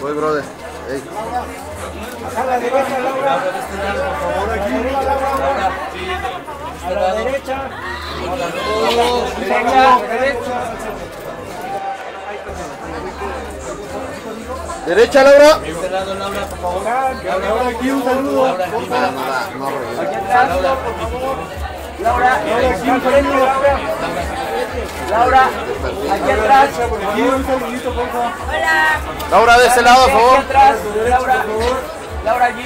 Voy, brother. A la derecha, Laura. Por favor, aquí. A la derecha. Derecha, derecha. Derecha, Laura. Este lado, Laura, por favor. Laura, aquí un saludo. Laura, aquí, Laura. por favor. Laura, aquí un saludo. Laura. Aquí atrás. Favor. Laura, de ese lado, por Aquí favor. atrás, Laura. Laura, allí.